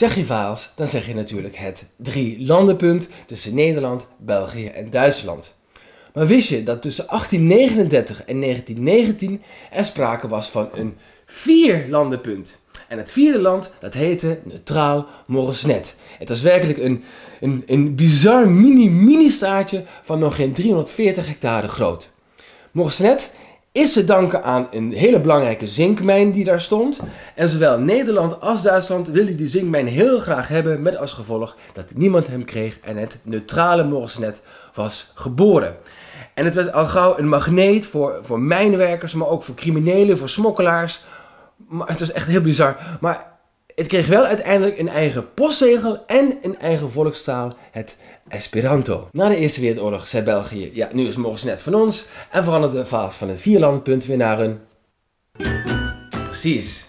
Zeg je Vaals, dan zeg je natuurlijk het drie landenpunt tussen Nederland, België en Duitsland. Maar wist je dat tussen 1839 en 1919 er sprake was van een vier landenpunt? En het vierde land, dat heette neutraal Moresnet. Het was werkelijk een, een, een bizar mini-mini-staatje van nog geen 340 hectare groot. Moresnet is te danken aan een hele belangrijke zinkmijn die daar stond. En zowel Nederland als Duitsland wilden die zinkmijn heel graag hebben, met als gevolg dat niemand hem kreeg en het neutrale Moresnet was geboren. En het was al gauw een magneet voor, voor mijnwerkers, maar ook voor criminelen, voor smokkelaars. Maar het was echt heel bizar. Maar het kreeg wel uiteindelijk een eigen postzegel en een eigen volkstaal, het Esperanto. Na de Eerste Wereldoorlog zei België, ja, nu is morgen net van ons. En veranderde de fase van het vierlandpunt weer naar een... Precies.